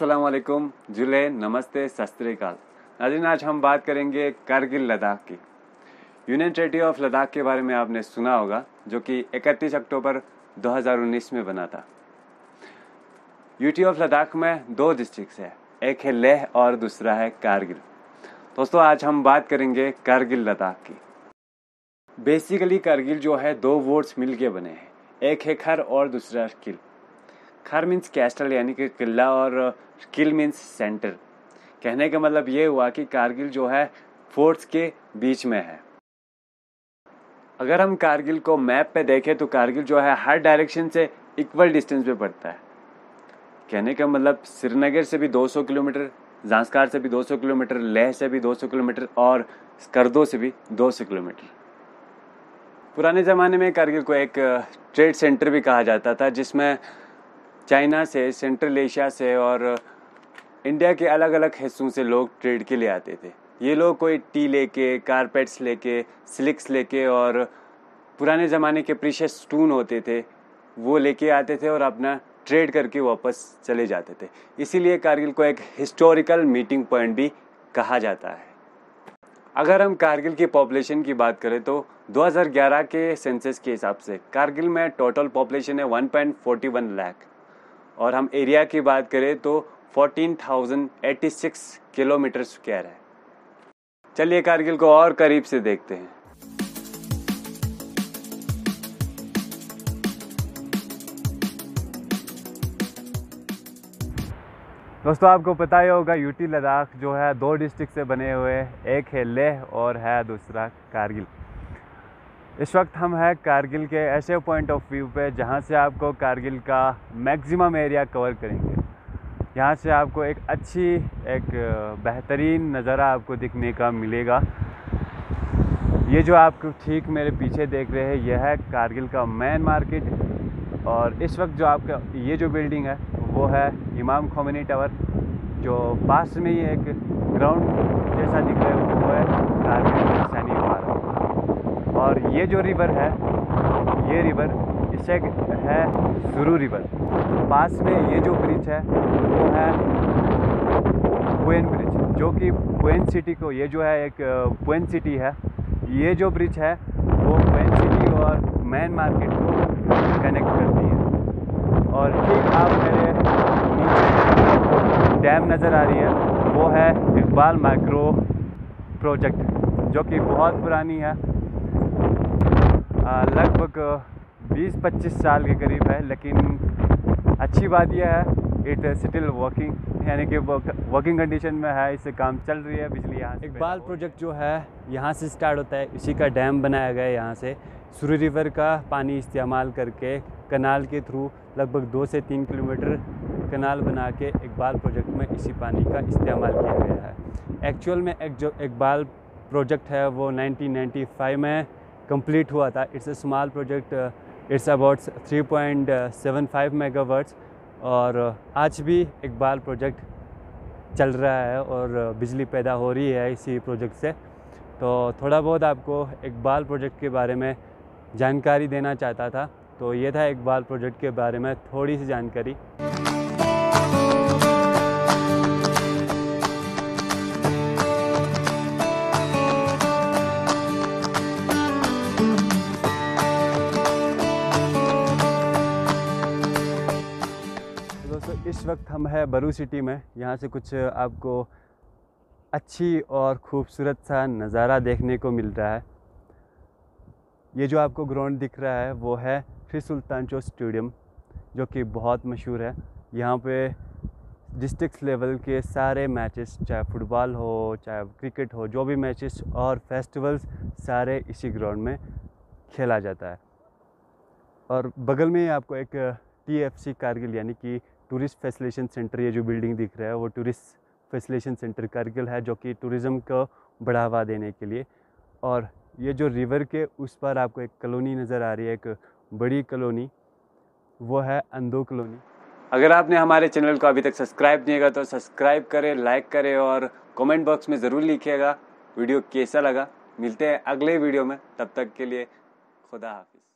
अस्सलाम वालेकुम जुले नमस्ते सस्त्रीकाल नाजिन आज हम बात करेंगे कारगिल लद्दाख की यूनियन टेरिटरी ऑफ़ लद्दाख के बारे में आपने सुना होगा जो कि 31 अक्टूबर 2019 में बना था यूटी ऑफ़ लद्दाख में दो डिस्ट्रिक्ट है एक है लेह और दूसरा है कारगिल दोस्तों आज हम बात करेंगे कारगिल लद्दाख की बेसिकली कारगिल जो है, दो वर्ड्स मिल के बने हैं. एक है खर और दूसरा किल खर मीन्स कैस्टल यानी कि किला और किल मीन्स सेंटर कहने का मतलब ये हुआ कि कारगिल जो है फोर्ट्स के बीच में है। अगर हम कारगिल को मैप पे देखें तो कारगिल जो है, हर डायरेक्शन से इक्वल डिस्टेंस पे पड़ता है। कहने का मतलब श्रीनगर से भी 200 किलोमीटर, जांसकार से भी 200 किलोमीटर, लेह से भी 200 किलोमीटर और स्कर्दो से भी 200 किलोमीटर। पुराने ज़माने में कारगिल को एक ट्रेड सेंटर भी कहा जाता था, जिसमें चाइना से, सेंट्रल एशिया से और इंडिया के अलग अलग हिस्सों से लोग ट्रेड के लिए आते थे। ये लोग कोई टी लेके, कारपेट्स लेके, स्लिक्स लेके और पुराने ज़माने के प्रीशियस स्टून होते थे, वो लेके आते थे और अपना ट्रेड करके वापस चले जाते थे। इसीलिए कारगिल को एक हिस्टोरिकल मीटिंग पॉइंट भी कहा जाता है। अगर हम कारगिल की पॉपुलेशन की बात करें तो 2011 के सेंसस के हिसाब से कारगिल में टोटल पॉपुलेशन है 1.41 लाख। और हम एरिया की बात करें तो 14,086 किलोमीटर स्क्वायर है। चलिए कारगिल को और करीब से देखते हैं। दोस्तों आपको पता ही होगा यूटी लद्दाख जो है दो डिस्ट्रिक्ट से बने हुए एक है लेह और है दूसरा कारगिल। इस वक्त हम हैं कारगिल के ऐसे पॉइंट ऑफ़ व्यू पे जहाँ से आपको कारगिल का मैक्सिमम एरिया कवर करेंगे। यहाँ से आपको एक अच्छी, एक बेहतरीन नज़ारा आपको दिखने का मिलेगा। ये जो आप ठीक मेरे पीछे देख रहे हैं, यह है कारगिल का मेन मार्केट और इस वक्त जो आपका, ये जो बिल्डिंग है, वो है इमाम खोमनी टावर जो पास में ही एक ग्राउंड जैसा दिख रहा है वो है कारगिल सैनी पार्क और ये जो रिवर है, ये रिवर इसे है सुरू रिवर पास में ये जो ब्रिज है, वो है पुएन ब्रिज जो कि पुएन सिटी को, ये जो है एक पुएन सिटी है। ये जो ब्रिज है, वो पुएन सिटी और मेन मार्केट को कनेक्ट करती है। और ठीक आप मेरे नीचे डैम नज़र आ रही है, वो है इकबाल माइक्रो प्रोजेक्ट जो कि बहुत पुरानी है। लगभग 20-25 साल के करीब है लेकिन अच्छी बात यह है इट स्टिल वर्किंग यानी कि वर्किंग कंडीशन में है इससे काम चल रही है बिजली यहाँ इकबाल प्रोजेक्ट जो है यहाँ से स्टार्ट होता है इसी का डैम बनाया गया है यहाँ से। सूर्य रिवर का पानी इस्तेमाल करके कनाल के थ्रू लगभग दो से तीन किलोमीटर कनाल बना के इकबाल प्रोजेक्ट में इसी पानी का इस्तेमाल किया गया है। एक्चुअल में एक जो इकबाल प्रोजेक्ट है वो 1995 में कंप्लीट हुआ था। It's a small project it's about 3.75 megawatts और आज भी इकबाल प्रोजेक्ट चल रहा है और बिजली पैदा हो रही है इसी प्रोजेक्ट से। तो थोड़ा बहुत आपको इकबाल प्रोजेक्ट के बारे में जानकारी देना चाहता था। तो ये था इकबाल प्रोजेक्ट के बारे में थोड़ी सी जानकारी। इस वक्त हम है बरू सिटी में। यहाँ से कुछ आपको अच्छी और ख़ूबसूरत सा नज़ारा देखने को मिल रहा है। ये जो आपको ग्राउंड दिख रहा है, वो है श्री सुल्तान चो स्टेडियम, जो कि बहुत मशहूर है। यहाँ पे डिस्ट्रिक्ट लेवल के सारे मैचेस चाहे फुटबॉल हो, चाहे क्रिकेट हो, जो भी मैचेस और फेस्टिवल्स सारे इसी ग्राउंड में खेला जाता है। और बगल में आपको एक टीएफसी कारगिल, यानी कि टूरिस्ट फैसिलेशन सेंटर ये जो बिल्डिंग दिख रहा है, वो टूरिस्ट फैसिलेशन सेंटर कारगिल है जो कि टूरिज़्म को बढ़ावा देने के लिए। और ये जो रिवर के उस पर आपको एक कॉलोनी नज़र आ रही है, एक बड़ी कॉलोनी वो है अंदो कॉलोनी अगर आपने हमारे चैनल को अभी तक सब्सक्राइब नहीं किया तो सब्सक्राइब करें लाइक करें और कमेंट बॉक्स में ज़रूर लिखिएगा। वीडियो कैसा लगा? मिलते हैं अगले वीडियो में। तब तक के लिए खुदा हाफिज़।